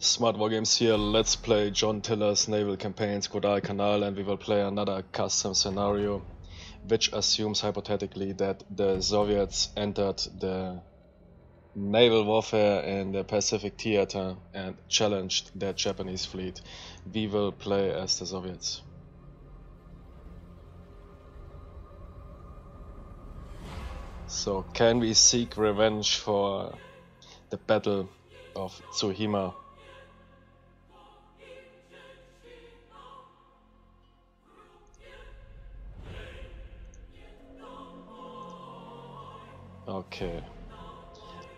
Smart War Games here. Let's play John Tiller's Naval Campaigns Guadalcanal and we will play another custom scenario which assumes hypothetically that the Soviets entered the naval warfare in the Pacific theater and challenged the Japanese fleet. We will play as the Soviets. So can we seek revenge for the Battle of Tsushima? Okay.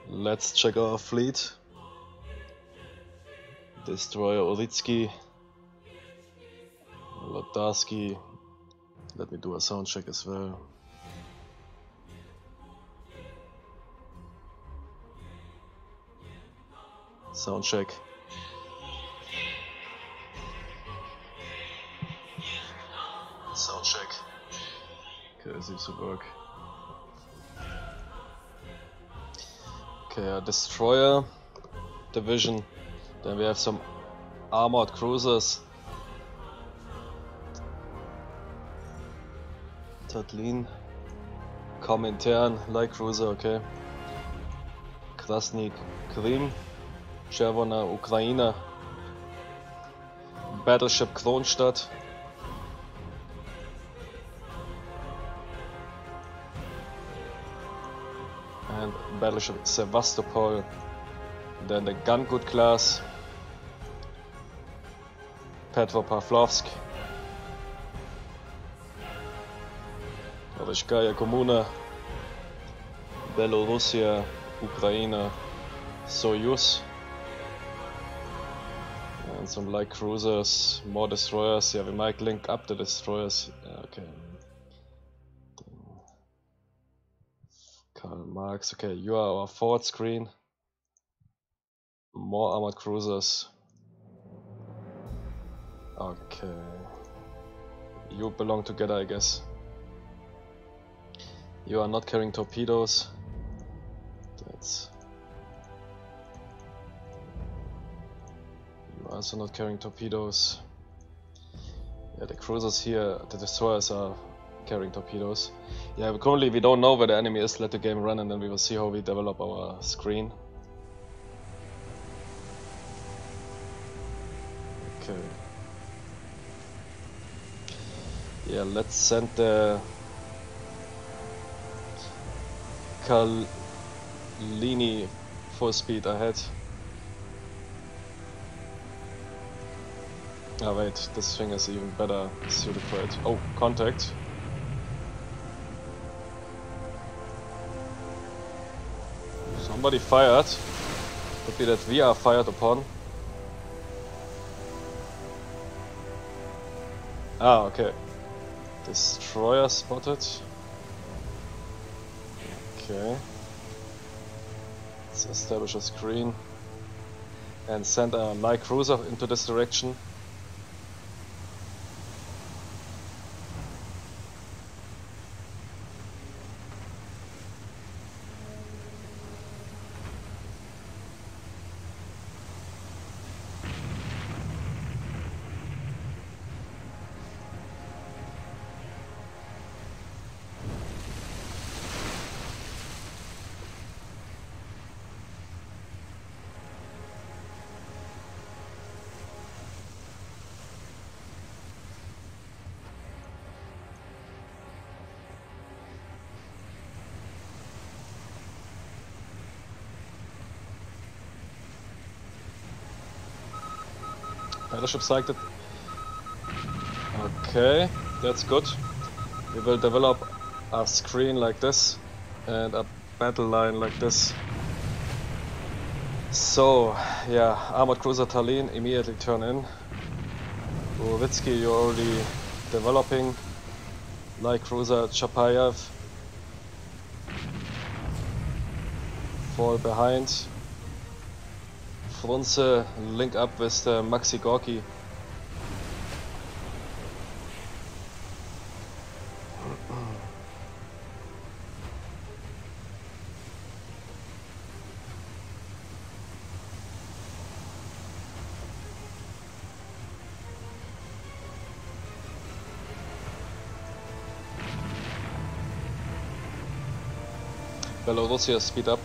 Let's check our fleet. Destroyer Uritsky. Lodarsky. Let me do a sound check as well. Sound check. Sound check. Okay, seems to work. Okay, a destroyer division. Then we have some armored cruisers. Tatlin, Komintern, light cruiser, okay. Krasny Krim, Chervona, Ukraine. Battleship Kronstadt. And battleship Sevastopol, then the Gangut class, Petropavlovsk, Rishkaya Komuna, Belorussia, Ukraine, Soyuz, and some light cruisers, more destroyers. Yeah, we might link up the destroyers. Okay. Marx. Okay, you are our forward screen. More armored cruisers. Okay. You belong together, I guess. You are not carrying torpedoes. That's. You are also not carrying torpedoes. Yeah, the cruisers here, the destroyers are carrying torpedoes. Yeah, currently we don't know where the enemy is. Let the game run and then we will see how we develop our screen. Okay. Yeah, let's send the Kalini full speed ahead. Ah wait, this thing is even better suited for it. Oh, contact. Somebody fired. Could be that we are fired upon. Ah, okay. Destroyer spotted. Okay. Let's establish a screen and send a light cruiser into this direction. Battleship sighted. Okay, that's good. We will develop a screen like this and a battle line like this. So, yeah, Armored Cruiser Tallinn immediately turn in. Uritsky, you're already developing. Light Cruiser Chapayev. Fall behind. Frunze, Link Up ist uh, Maxi Gorki. Belorussia, speed up.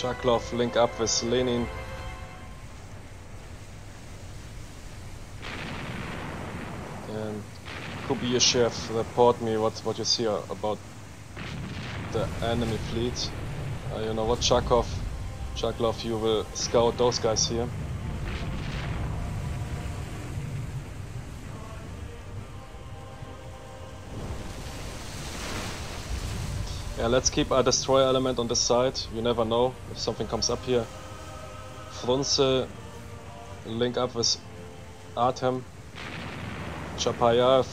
Chkalov link up with Lenin. And Kuibyshev, report me what, what you see about the enemy fleet. Uh, you know what, Chakov, Chkalov, you will scout those guys here. Yeah, let's keep our destroyer element on this side. You never know if something comes up here. Frunze, link up with Artem. Chapayev,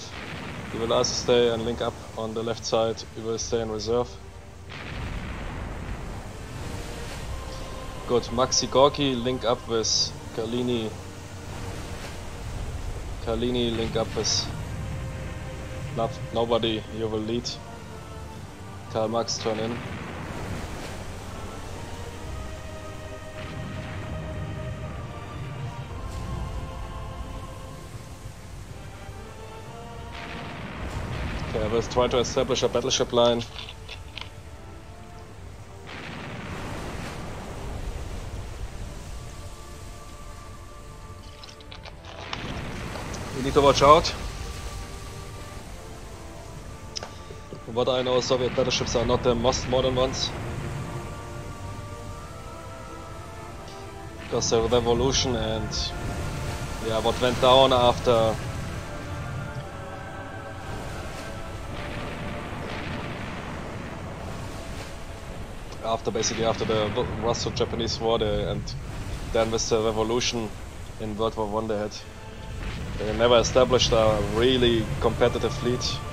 you will also stay and link up on the left side. You will stay in reserve. Good. Maxi Gorky, link up with Kalini. Kalini, link up with nobody. You will lead. Karl Marx turn in. Okay, I was trying to establish a battleship line. We need to watch out. What I know, Soviet battleships are not the most modern ones. Because the revolution and yeah, what went down after after basically after the Russo-Japanese War they, and then with the revolution in World War One they had they never established a really competitive fleet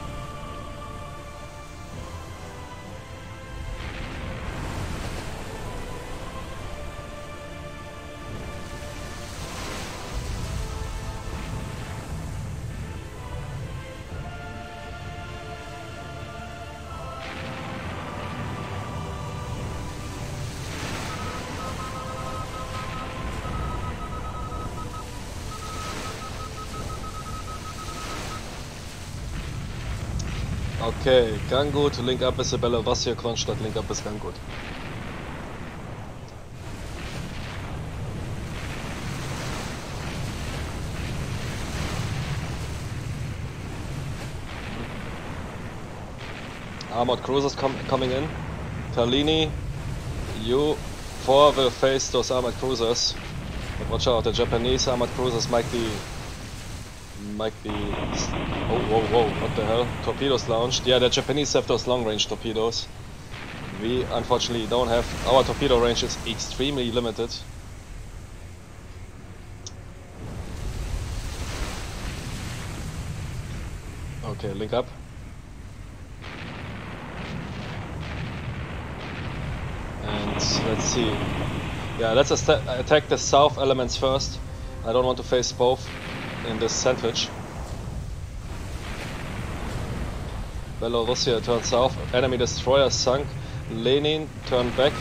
Okay, Gangut, link up with Isabella Vassia, Kronstadt, link up with Gangut. Armored cruisers com coming in. Talini, you four will face those armored cruisers. But watch out, the Japanese armored cruisers might be might be... Oh, whoa, whoa, what the hell? Torpedoes launched. Yeah, the Japanese have those long-range torpedoes. We unfortunately don't have... Our torpedo range is extremely limited. Okay, link up. And let's see. Yeah, let's attack the south elements first. I don't want to face both in this sandwich. Belorussia turned south, enemy destroyer sunk, Lenin turned back,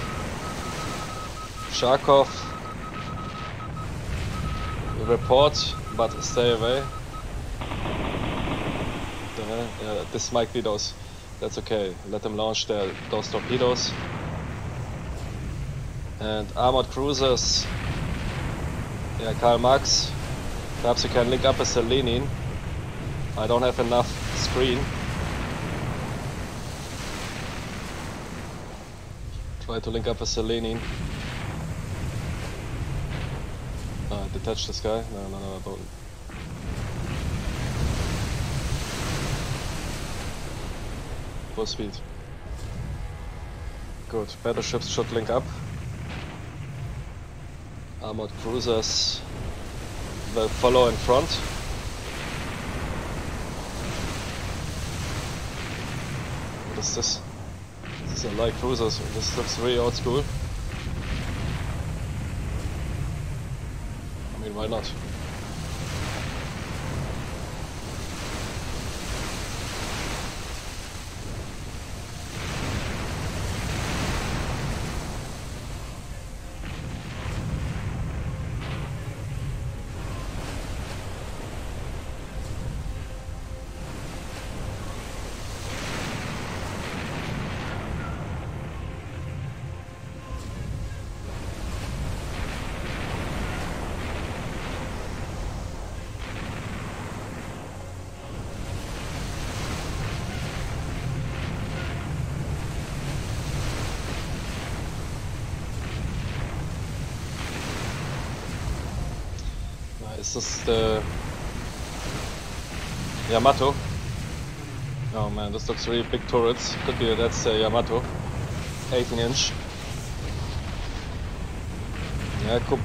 Sharkov report but stay away. Yeah, uh, this might be those, that's okay, let them launch their, those torpedoes. And armored cruisers, yeah, Karl Marx Perhaps you can link up with the Lenin. I don't have enough screen. Try to link up with the Lenin. Uh, detach this guy. No, no, no, don't. Full speed. Good. Battleships should link up. Armored cruisers follow in front. What is this? This is a light cruiser, so this looks really old school. I mean, why not? Is this the Yamato? Oh man, this looks really big turrets. Could be that's the Yamato. 18 inch. Yeah, could,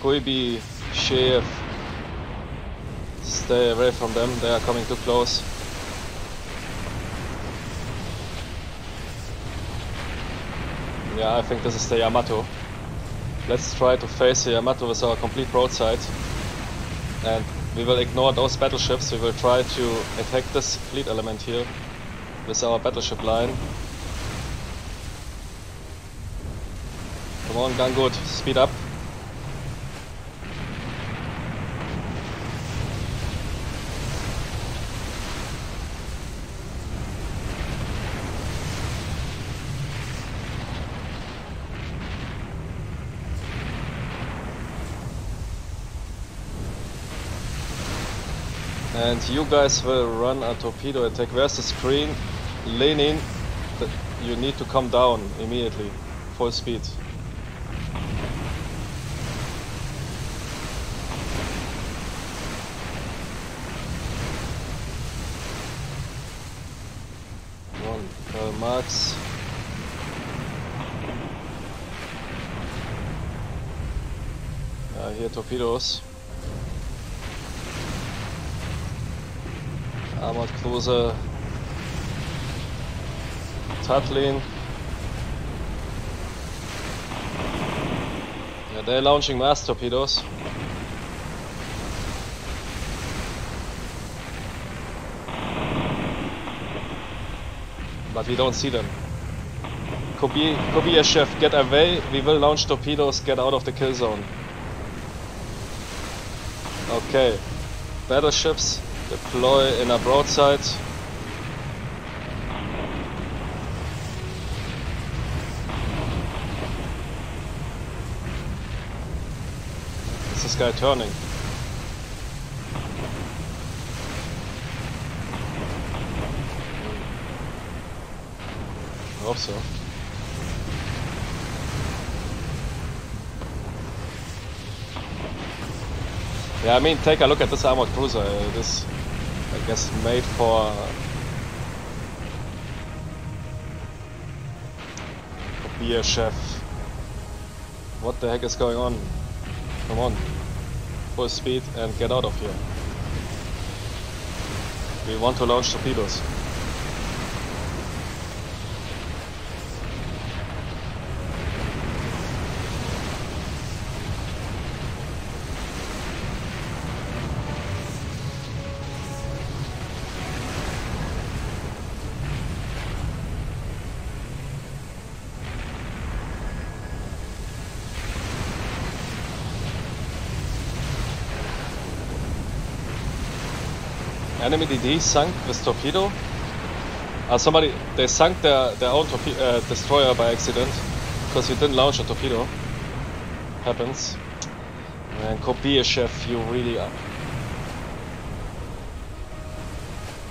could be Sheev. Stay away from them, they are coming too close. Yeah, I think this is the Yamato. Let's try to face the Yamato with our complete broadside. And we will ignore those battleships. We will try to attack this fleet element here with our battleship line. Come on, Gangut, speed up. And you guys will run a torpedo attack. Where's the screen? Lenin, you need to come down immediately. Full speed. One, Karl Marx. Uh, here torpedoes. Cruiser Tatlin. They're launching mass torpedoes. But we don't see them. Kuibyshev, get away. We will launch torpedoes, get out of the kill zone. Okay. Battleships, Deploy in a broadside. Is this guy turning? I hope so. Yeah, I mean, take a look at this armored cruiser. Uh, this I guess made for a beer chef. What the heck is going on? Come on. Full speed and get out of here. We want to launch torpedoes. Enemy DD sunk with torpedo. Uh, somebody, they sunk their, their own uh, destroyer by accident because you didn't launch a torpedo. Happens. And Kuibyshev, you really are.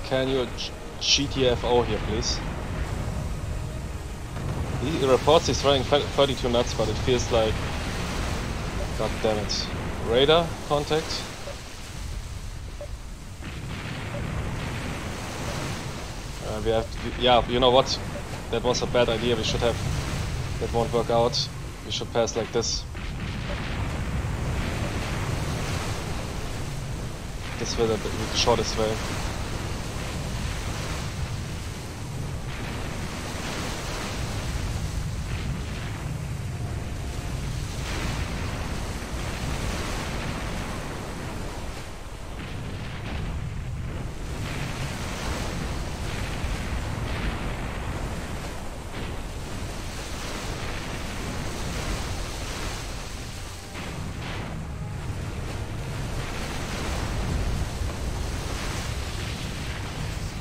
Can you GTFO here, please? He reports he's running 32 knots, but it feels like. God damn it. Radar contact. Uh, we have to, yeah, you know what? That was a bad idea. We should have. That won't work out. We should pass like this. This will be the shortest way.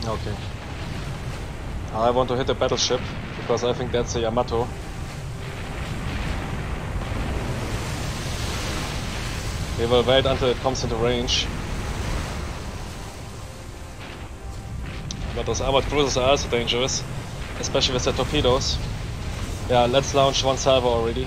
Okay. I want to hit a battleship because I think that's a Yamato. We will wait until it comes into range. But those armored cruisers are also dangerous, especially with the torpedoes. Yeah, let's launch one salvo already.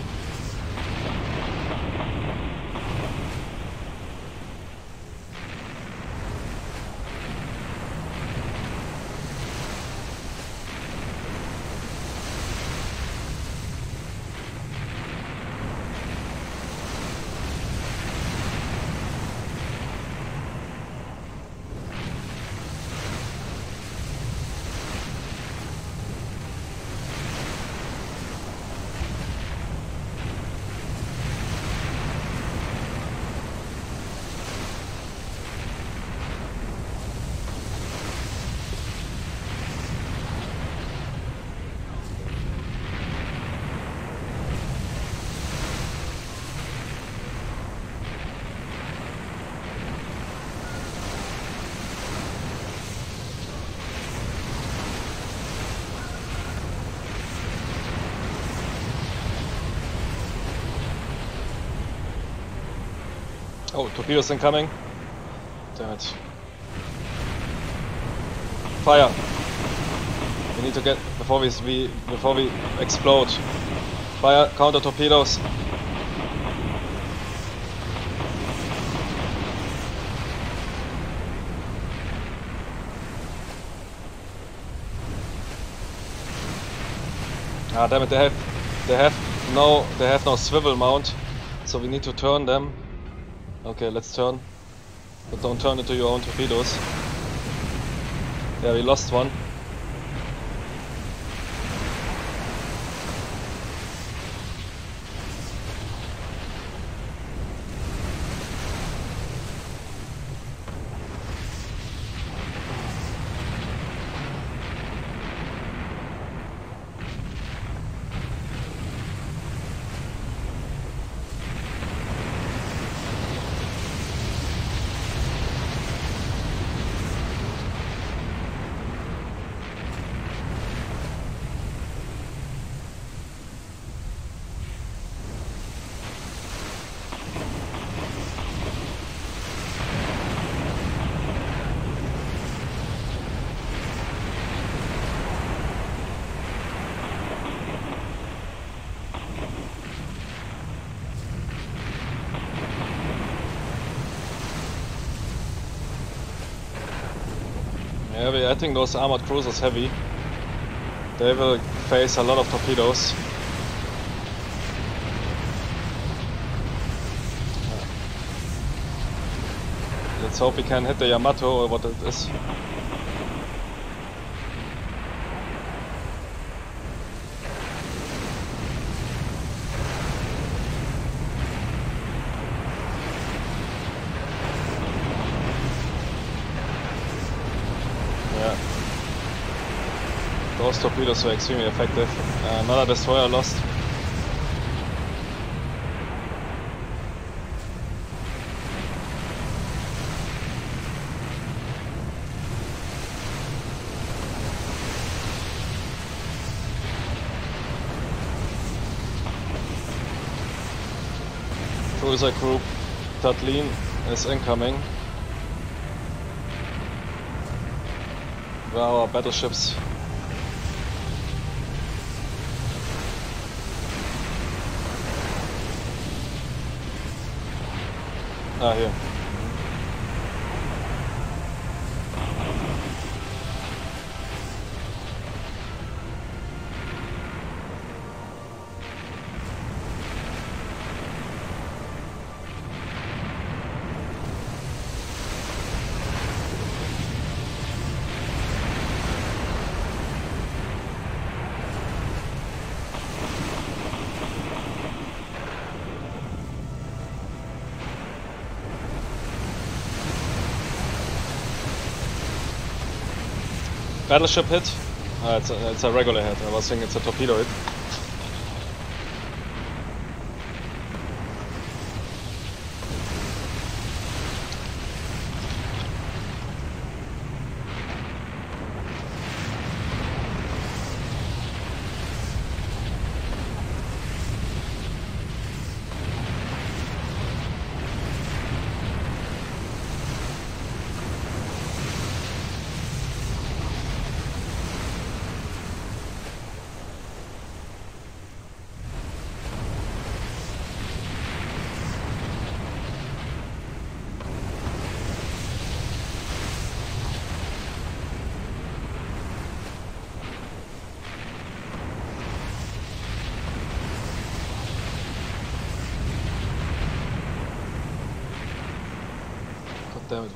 Oh, torpedoes incoming. Damn it. Fire! We need to get before we, we before we explode. Fire counter torpedoes. Ah damn it, they have they have no they have no swivel mount. So we need to turn them Okay, let's turn. But don't turn into your own torpedoes. Yeah, we lost one. Yeah, I think those armored cruisers heavy. They will face a lot of torpedoes. Let's hope we can hit the Yamato or what it is. Those torpedoes were extremely effective. Uh, another destroyer lost. Cruiser group Tatlin is incoming. Where our battleships Ah, hier. Battleship hit? Uh, it's, a, it's a regular hit. I was thinking it's a torpedo hit.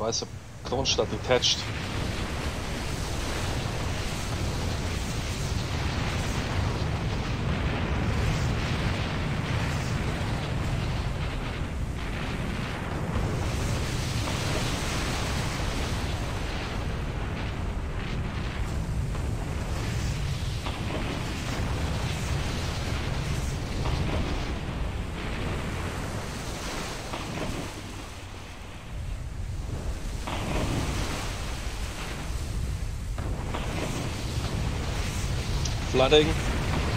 Damn it, why is the Kronstadt detached? Flooding.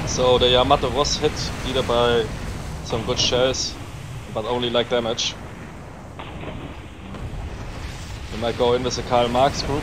So the Yamato was hit either by some good shells, but only like damage. We might go in with the Karl Marx group.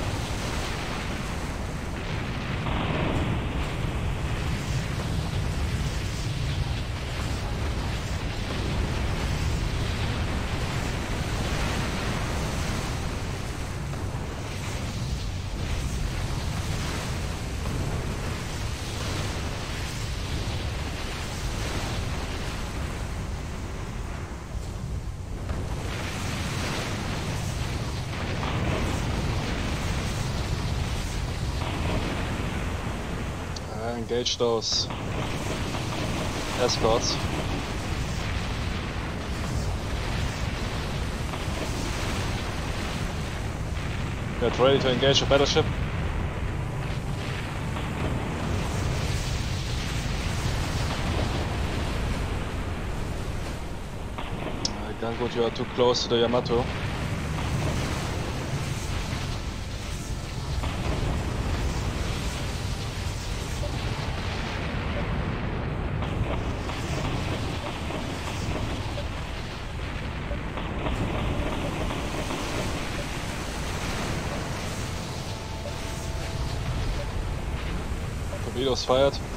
Engage those escorts. Get ready to engage a battleship. Gangut, you are too close to the Yamato. Torpedos fired.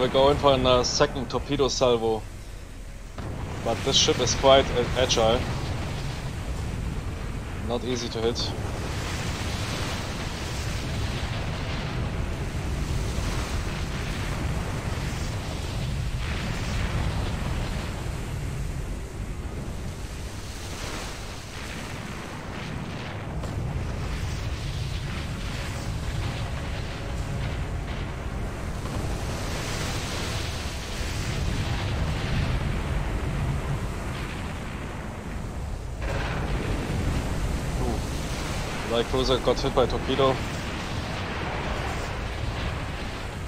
Okay, we will go in for a second torpedo salvo. But this ship is quite agile. Not easy to hit. Light cruiser got hit by torpedo.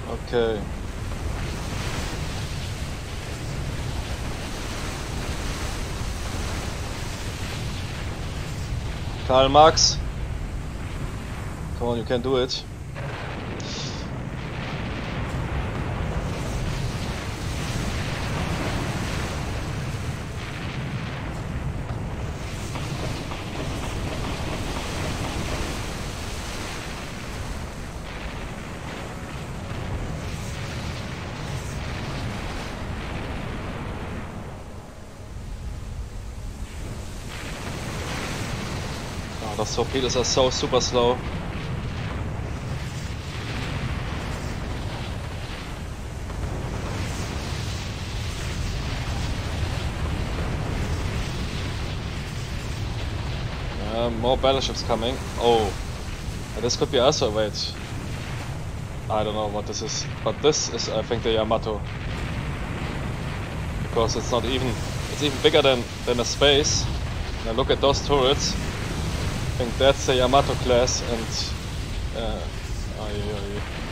Okay. Karl Marx. Come on, you can do it. Those torpedoes are so super slow. More battleships coming. Oh, this could be also wait. I don't know what this is, but this is I think the Yamato because it's not even it's even bigger than than a space. Now look at those turrets. I think that's the Yamato class and uh, is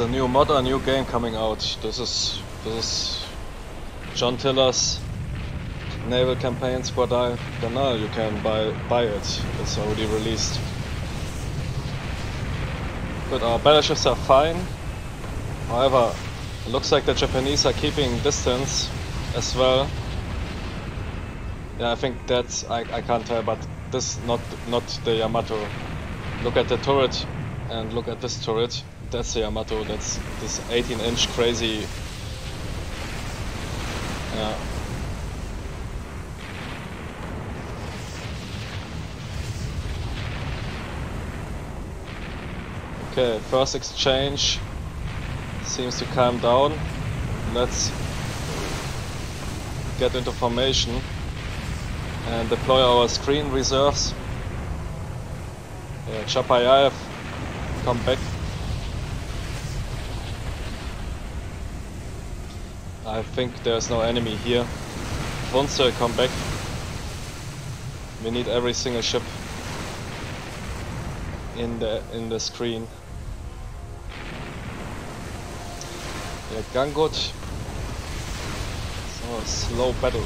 a new mod, a new game coming out. This is this is John Tiller's Naval Campaign Squadron Canal. You can buy buy it. It's already released. But our battleships are fine. However, it looks like the Japanese are keeping distance as well. Yeah, I think that's I, I can't tell, but this not not the Yamato. Look at the turret and look at this turret that's the Yamato, that's this 18 inch crazy. Okay, first exchange seems to calm down. Let's get into formation and deploy our screen reserves. Yeah, Chapayev, come back I think there's no enemy here. Monster, come back. We need every single ship in the in the screen. Yeah, Gangut. So slow battle.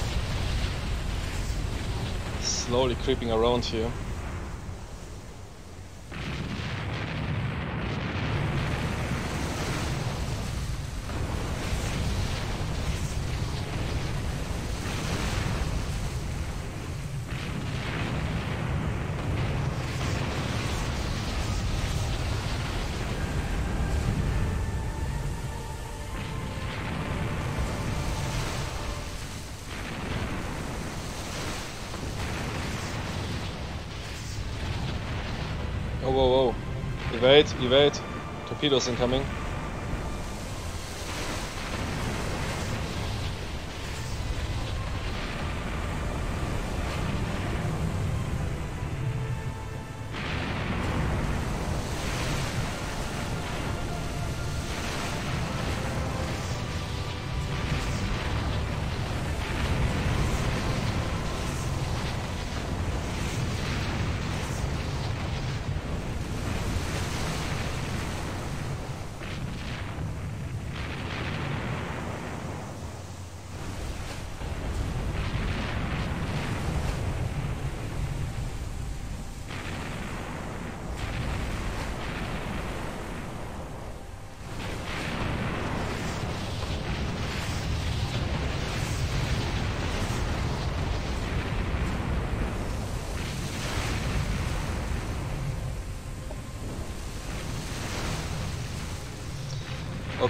Slowly creeping around here. Whoa, whoa. Evade, evade. Torpedoes incoming.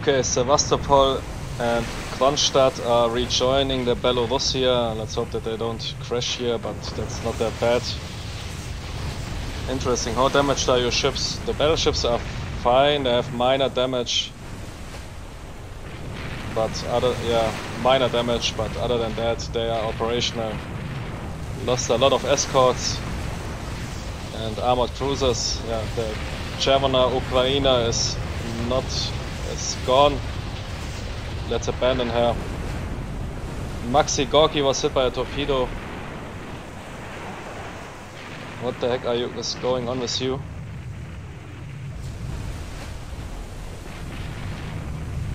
Okay, Sevastopol and Kronstadt are rejoining the Belorussia. Let's hope that they don't crash here, but that's not that bad. Interesting. How damaged are your ships? The battleships are fine. They have minor damage. But other, yeah, minor damage, but other than that, they are operational. Lost a lot of escorts and armored cruisers. Yeah, the Chervona Ukraina is not, is gone. Let's abandon her. Maxi Gorky was hit by a torpedo. What the heck are you, is going on with you?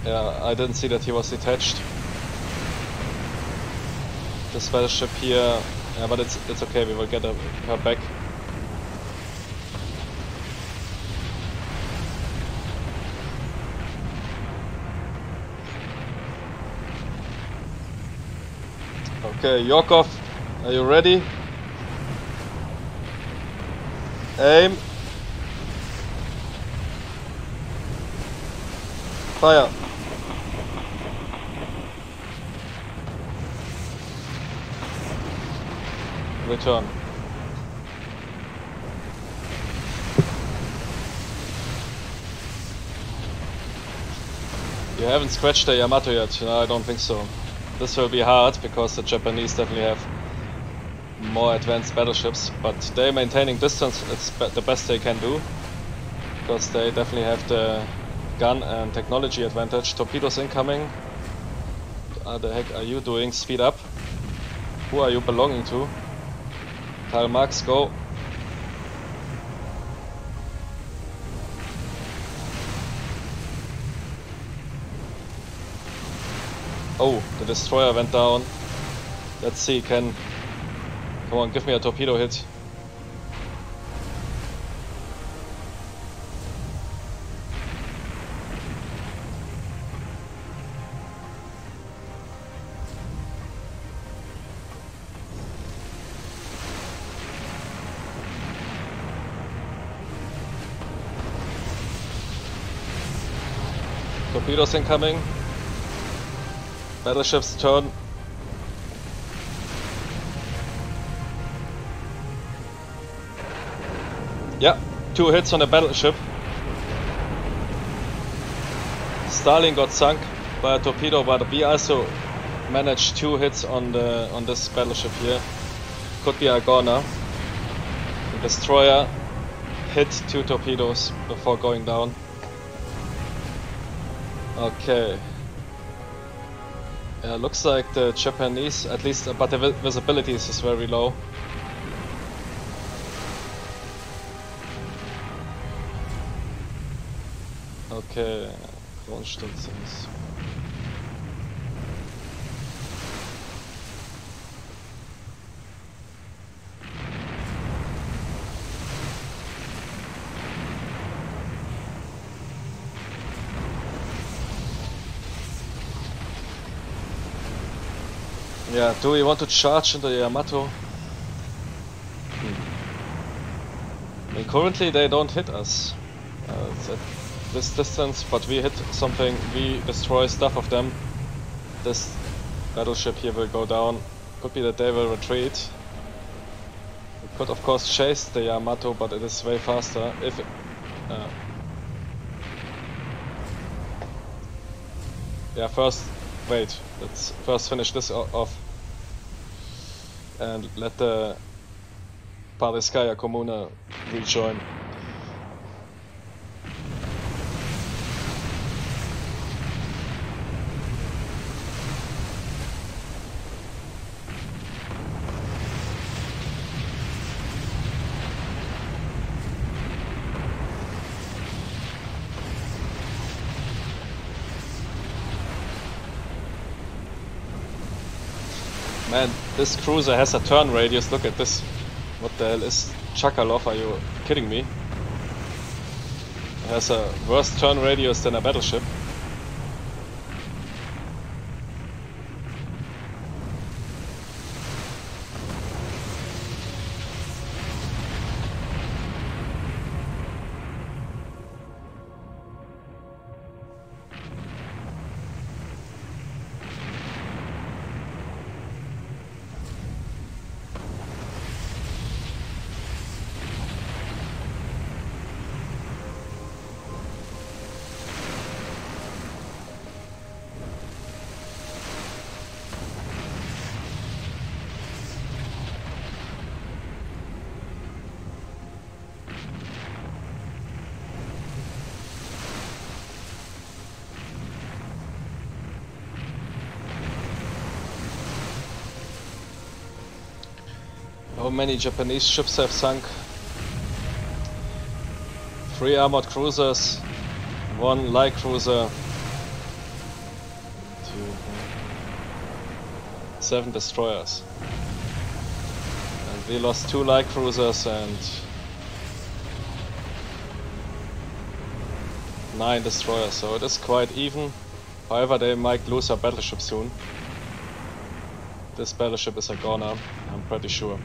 Yeah, I didn't see that he was detached. This battleship here, yeah, but it's it's okay. We will get her, her back. Uh, okay, Yorkov, are you ready? Aim. Fire. Return. You haven't scratched the Yamato yet, I don't think so. This will be hard because the Japanese definitely have more advanced battleships, but they're maintaining distance, it's the best they can do. Because they definitely have the gun and technology advantage. Torpedoes incoming. What the heck are you doing? Speed up. Who are you belonging to? Karl Marx, go. Oh, the destroyer went down. Let's see, can... Come on, give me a torpedo hit. Torpedoes incoming. Battleship's turn. Yeah, two hits on the battleship. Stalin got sunk by a torpedo, but we also managed two hits on the on this battleship here. Could be Argona. The destroyer hit two torpedoes before going down. Okay. Yeah, looks like the Japanese, at least, uh, but the visibility is very low. Okay, Kronstütze Yeah, do we want to charge into Yamato? Hmm. Currently they don't hit us uh, at this distance, but we hit something, we destroy stuff of them. This battleship here will go down. Could be that they will retreat. We could of course chase the Yamato, but it is way faster if it, uh, Yeah, first, wait, let's first finish this off and let the Parizhskaya Kommuna rejoin. Man, this cruiser has a turn radius. Look at this. What the hell is Chkalov? Are you kidding me? It has a worse turn radius than a battleship. How many Japanese ships have sunk? Three armored cruisers, one light cruiser, two, seven destroyers. And we lost two light cruisers and nine destroyers, so it is quite even. However, they might lose a battleship soon. This battleship is a goner, I'm pretty sure.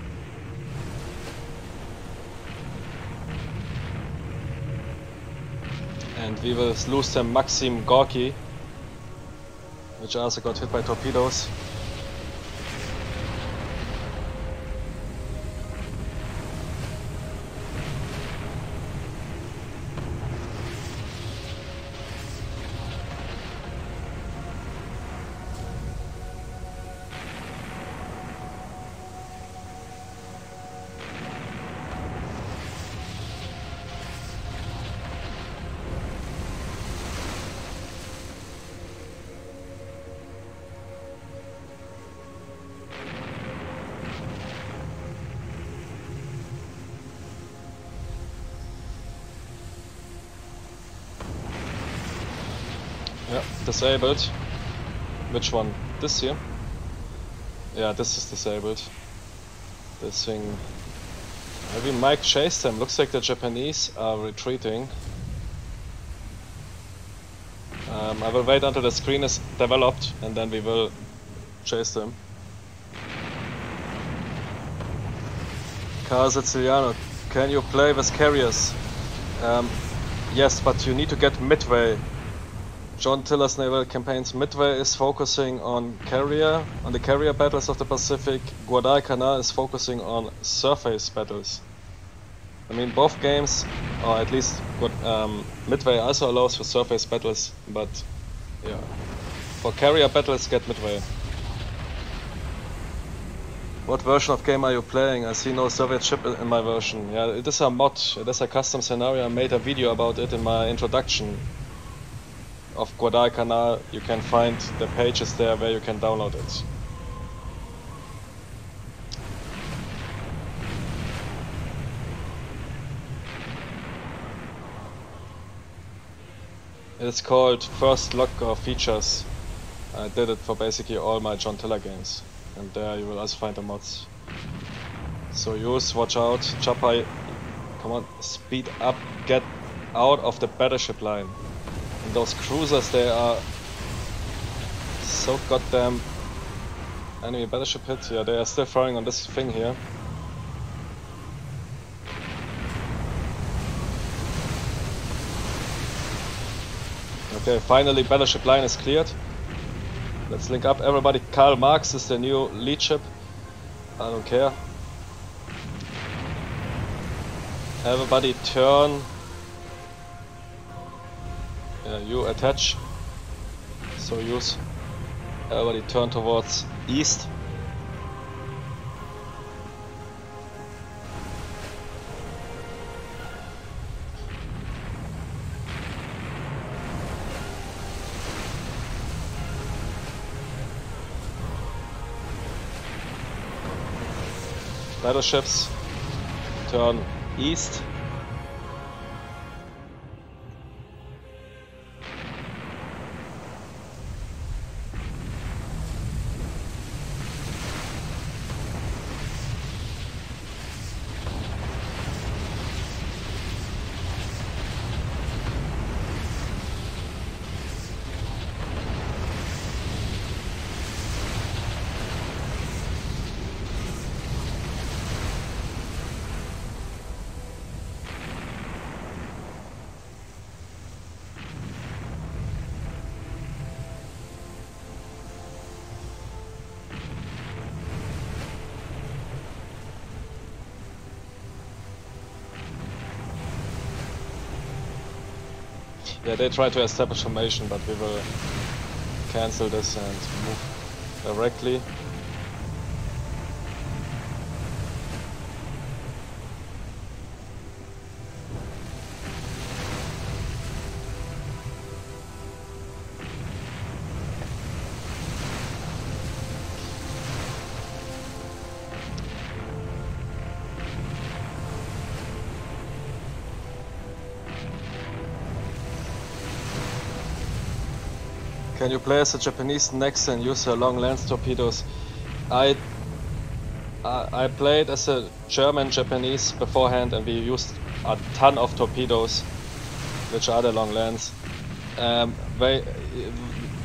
And we will lose them Maxim Gorky, which also got hit by torpedoes. Disabled. Which one? This here? Yeah, this is disabled. This thing... Maybe Mike chased them. Looks like the Japanese are retreating. Um, I will wait until the screen is developed and then we will chase them. Carl Siciliano, can you play with carriers? Um, yes, but you need to get midway John Tiller's naval campaigns Midway is focusing on carrier, on the carrier battles of the Pacific. Guadalcanal is focusing on surface battles. I mean, both games, or at least um, Midway also allows for surface battles, but yeah, for carrier battles, get Midway. What version of game are you playing? I see no Soviet ship in my version. Yeah, it is a mod, it is a custom scenario. I made a video about it in my introduction of Guadalcanal, you can find the pages there where you can download it. It's called First Look of Features. I did it for basically all my John Tiller games. And there you will also find the mods. So use, watch out, Chopper, come on, speed up, get out of the battleship line. And those cruisers, they are so goddamn enemy battleship hit. Yeah, they are still firing on this thing here. Okay, finally battleship line is cleared. Let's link up everybody. Karl Marx is the new lead ship. I don't care. Everybody turn uh, you attach. So use everybody turn towards east. Battleships turn east Yeah, they try to establish formation, but we will cancel this and move directly. Can you play as a Japanese next and use your long lance torpedoes? I I played as a German Japanese beforehand and we used a ton of torpedoes, which are the long lance. Um, they,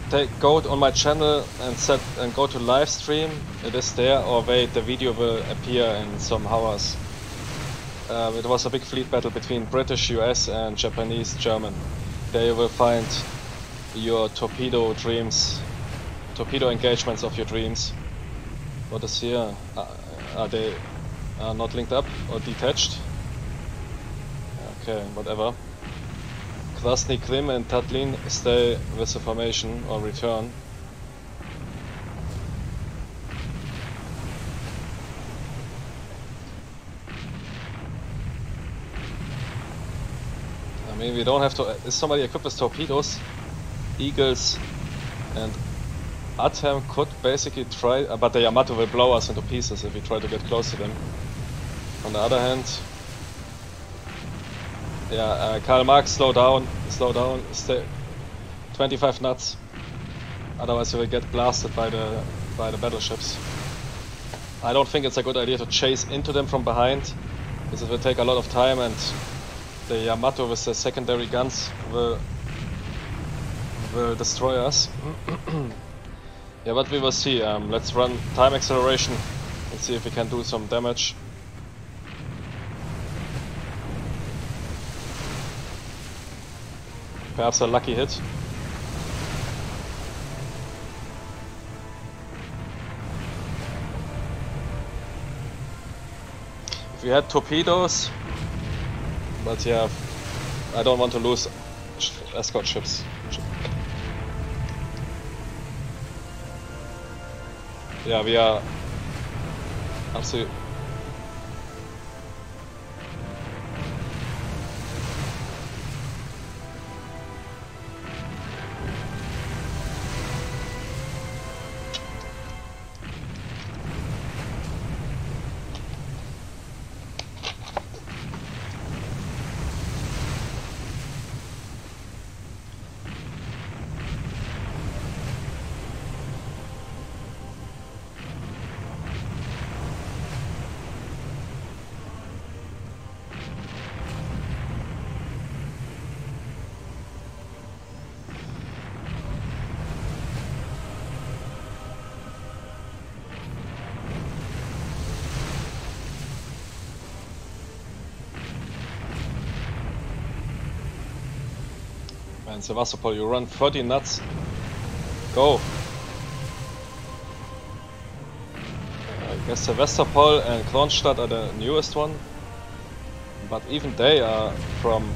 take, go on my channel and set and go to live stream. It is there, or wait, the video will appear in some hours. Um, it was a big fleet battle between British, US, and Japanese, German. There you will find your torpedo dreams, torpedo engagements of your dreams. What is here? Uh, are they are not linked up or detached? Okay, whatever. Krasny Krym and Tatlin stay with the formation or return. I mean, we don't have to... Is somebody equipped with torpedoes? Eagles and Atem could basically try, uh, but the Yamato will blow us into pieces if we try to get close to them. On the other hand, yeah, uh, Karl Marx, slow down, slow down, stay 25 knots. Otherwise you will get blasted by the by the battleships. I don't think it's a good idea to chase into them from behind, because it will take a lot of time and the Yamato with the secondary guns will will destroy us. yeah, but we will see. Um, let's run time acceleration and see if we can do some damage. Perhaps a lucky hit. If we had torpedoes, but yeah, I don't want to lose escort ships. Yeah, we are And Sevastopol, you run 30 knots. Go. I guess Sevastopol and Kronstadt are the newest one. But even they are from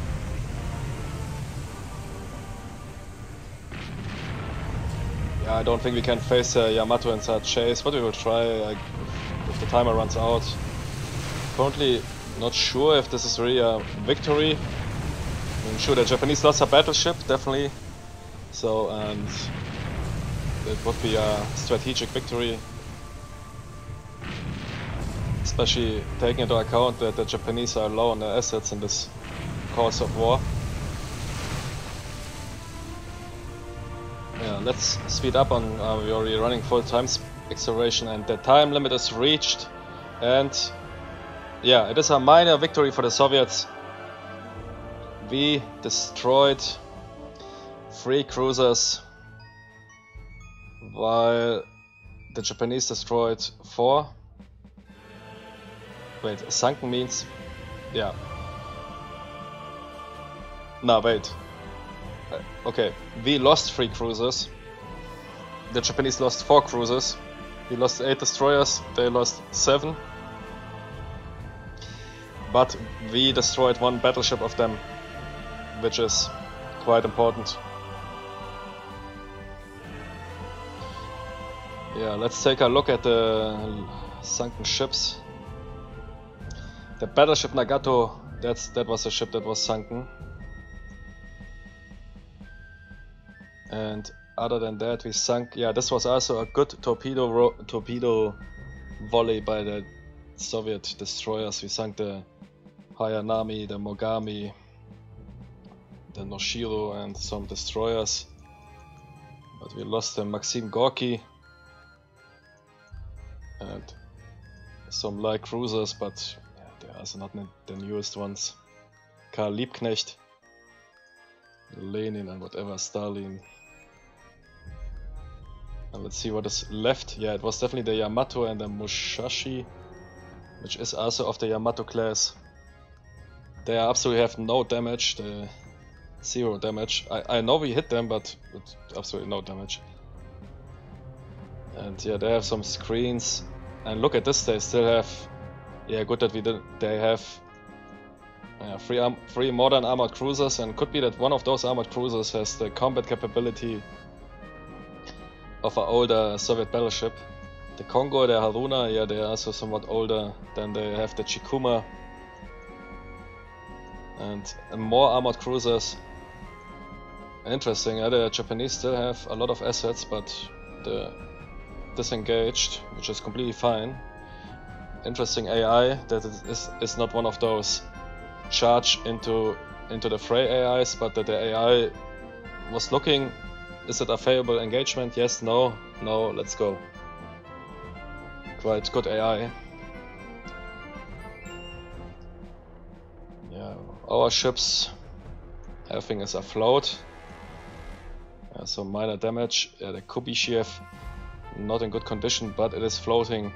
Yeah, I don't think we can face uh, Yamato inside chase, but we will try if the timer runs out. Currently not sure if this is really a victory I'm sure the Japanese lost a battleship, definitely. So, and it would be a strategic victory. Especially taking into account that the Japanese are low on their assets in this course of war. Yeah, let's speed up on, uh, we're already running full time acceleration and the time limit is reached. And yeah, it is a minor victory for the Soviets we destroyed three cruisers while the Japanese destroyed four. Wait, sunken means... yeah. No, wait. Uh, okay, we lost three cruisers. The Japanese lost four cruisers. We lost eight destroyers, they lost seven. But we destroyed one battleship of them which is quite important. Yeah, let's take a look at the sunken ships. The battleship Nagato, that's that was a ship that was sunken. And other than that, we sunk. Yeah, this was also a good torpedo torpedo volley by the Soviet destroyers. We sunk the Hayanami, the Mogami, the Noshiro and some destroyers. But we lost the Maxim Gorky and some light cruisers, but they are also not the newest ones. Karl Liebknecht, Lenin and whatever, Stalin. And let's see what is left. Yeah, it was definitely the Yamato and the Musashi, which is also of the Yamato class. They absolutely have no damage, zero damage. I, I know we hit them, but absolutely no damage. And yeah, they have some screens. And look at this, they still have... Yeah, good that we did. They have uh, three, three modern armored cruisers, and could be that one of those armored cruisers has the combat capability of an older Soviet battleship. The Kongo, the Haruna, yeah, they are also somewhat older. Then they have the Chikuma. And more armored cruisers. Interesting, yeah, the Japanese still have a lot of assets, but the disengaged, which is completely fine. Interesting AI that is, is not one of those charge into into the fray AIs, but that the AI was looking, is it a favorable engagement? Yes, no, no, let's go. Quite good AI. Yeah, our ships, everything is afloat. Yeah, so minor damage. Yeah, the Kuibyshev not in good condition, but it is floating.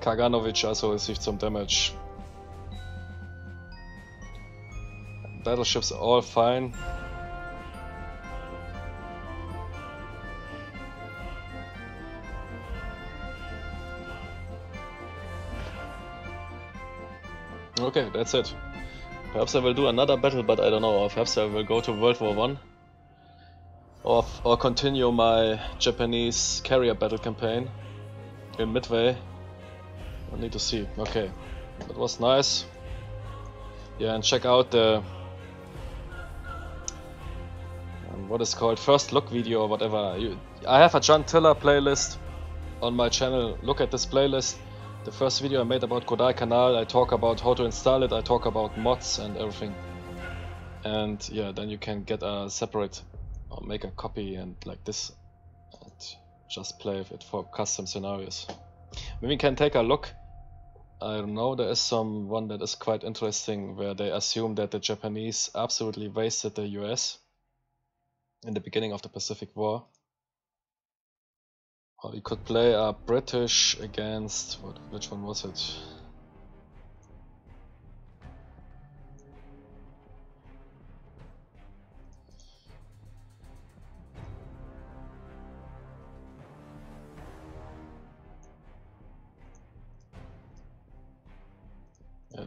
Kaganovich also received some damage. Battleships are all fine. Okay, that's it. Perhaps I will do another battle, but I don't know. Or perhaps I will go to World War One or, or continue my Japanese carrier battle campaign in Midway. I need to see. Okay, that was nice. Yeah, and check out the um, what is called first look video or whatever. You, I have a John Tiller playlist on my channel. Look at this playlist. The first video I made about Guadalcanal, I talk about how to install it, I talk about mods and everything. And yeah, then you can get a separate or make a copy and like this and just play with it for custom scenarios. Maybe we can take a look. I don't know, there is some one that is quite interesting where they assume that the Japanese absolutely wasted the US in the beginning of the Pacific War. Or we could play a British against, what, which one was it?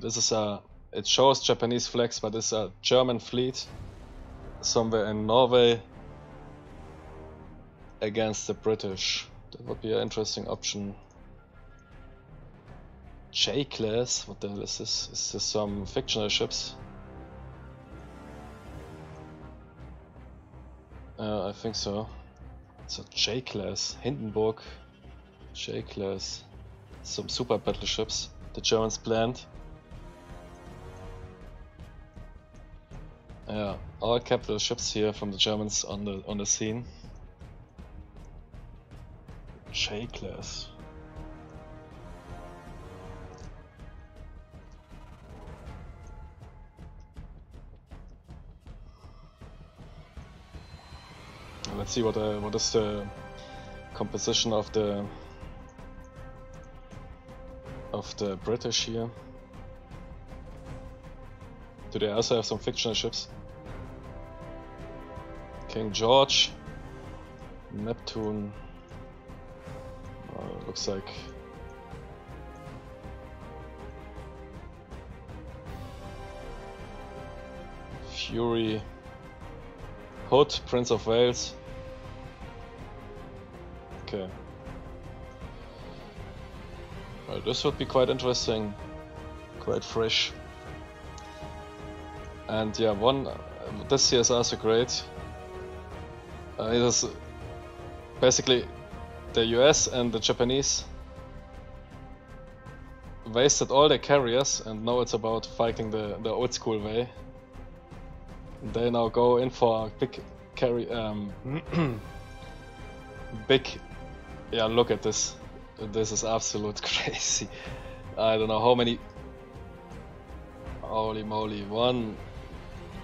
This is a. It shows Japanese flags, but it's a German fleet somewhere in Norway against the British. That would be an interesting option. J class? What the hell is this? Is this some fictional ships? Uh, I think so. It's a J class. Hindenburg. J class. Some super battleships the Germans planned. Yeah, all capital ships here from the Germans on the on the scene. J class. Let's see what uh, what is the composition of the of the British here. Do they also have some fictional ships? King George, Neptune. Uh, looks like Fury, Hood, Prince of Wales. Okay. Well, this would be quite interesting, quite fresh. And yeah, one, this here is also great. Uh, it is basically the US and the Japanese wasted all their carriers and now it's about fighting the, the old school way. They now go in for a big carry um big yeah look at this this is absolute crazy I don't know how many holy moly one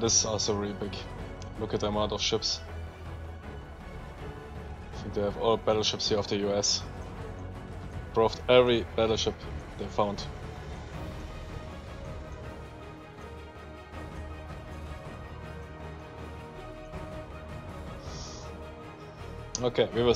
This is also really big. Look at the amount of ships. I think they have all battleships here of the US. Proved every battleship they found. Okay, we will